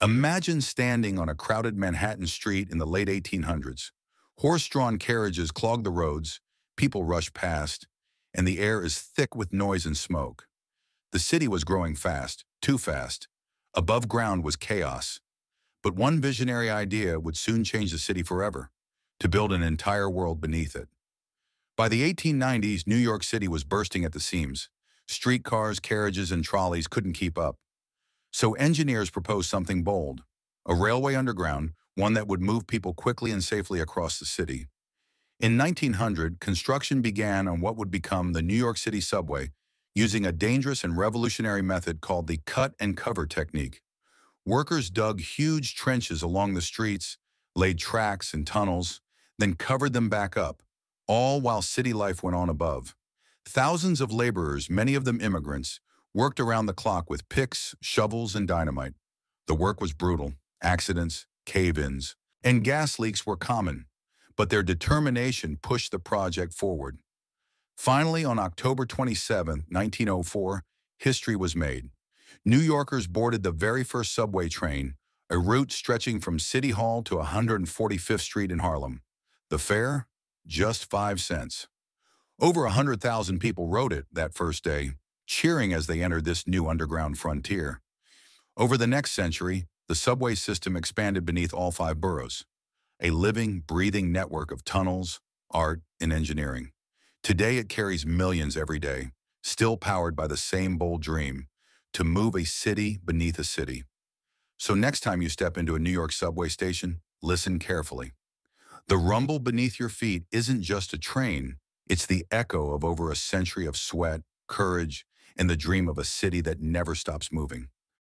Imagine standing on a crowded Manhattan street in the late 1800s. Horse-drawn carriages clog the roads, people rush past, and the air is thick with noise and smoke. The city was growing fast, too fast. Above ground was chaos. But one visionary idea would soon change the city forever, to build an entire world beneath it. By the 1890s, New York City was bursting at the seams. Streetcars, carriages, and trolleys couldn't keep up. So engineers proposed something bold, a railway underground, one that would move people quickly and safely across the city. In 1900, construction began on what would become the New York City subway using a dangerous and revolutionary method called the cut and cover technique. Workers dug huge trenches along the streets, laid tracks and tunnels, then covered them back up, all while city life went on above. Thousands of laborers, many of them immigrants, worked around the clock with picks, shovels, and dynamite. The work was brutal. Accidents, cave-ins, and gas leaks were common, but their determination pushed the project forward. Finally, on October 27, 1904, history was made. New Yorkers boarded the very first subway train, a route stretching from City Hall to 145th Street in Harlem. The fare? Just five cents. Over 100,000 people rode it that first day, cheering as they entered this new underground frontier. Over the next century, the subway system expanded beneath all five boroughs, a living, breathing network of tunnels, art, and engineering. Today it carries millions every day, still powered by the same bold dream, to move a city beneath a city. So next time you step into a New York subway station, listen carefully. The rumble beneath your feet isn't just a train, it's the echo of over a century of sweat, courage, and the dream of a city that never stops moving.